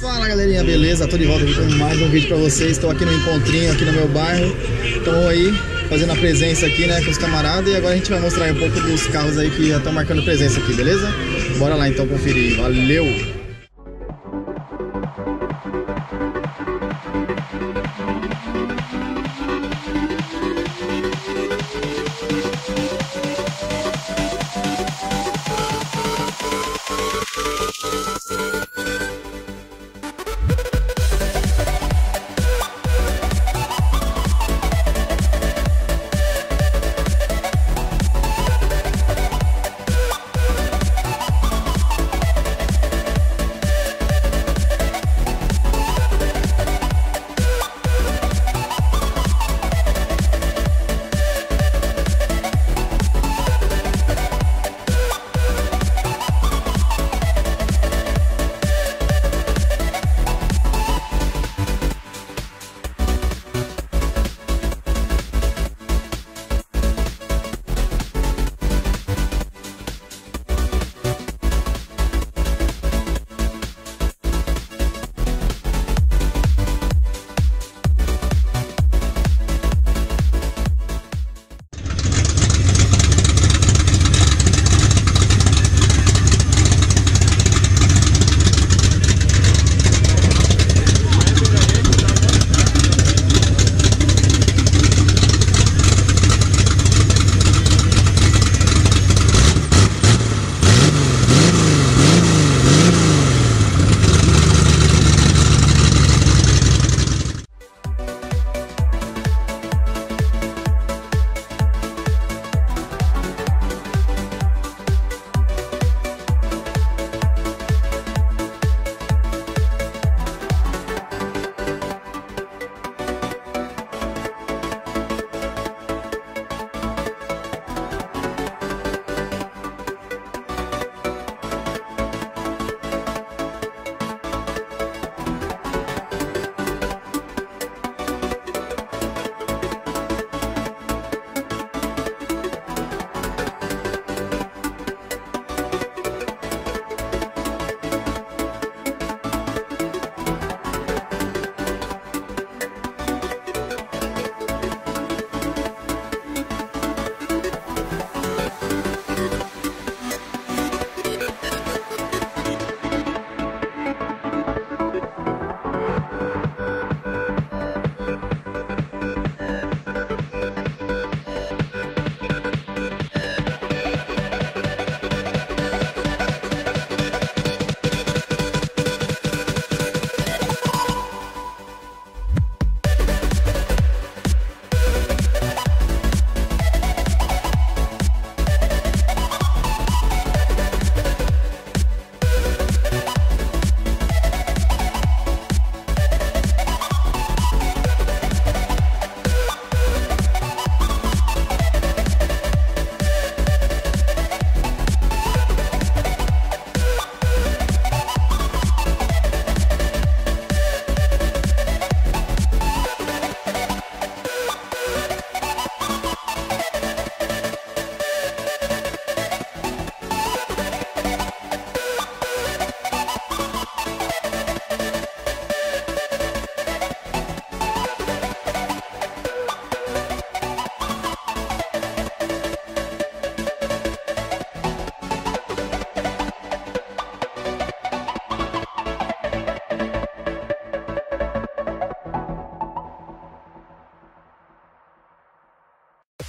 Fala galerinha, beleza? Tô de volta aqui com mais um vídeo pra vocês. Estou aqui no encontrinho, aqui no meu bairro. Tô aí fazendo a presença aqui, né, com os camaradas. E agora a gente vai mostrar um pouco dos carros aí que já estão marcando presença aqui, beleza? Bora lá então conferir. Valeu!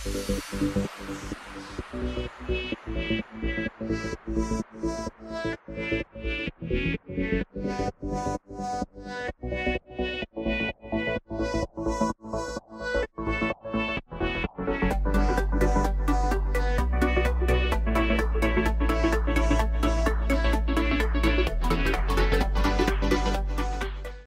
Thank you.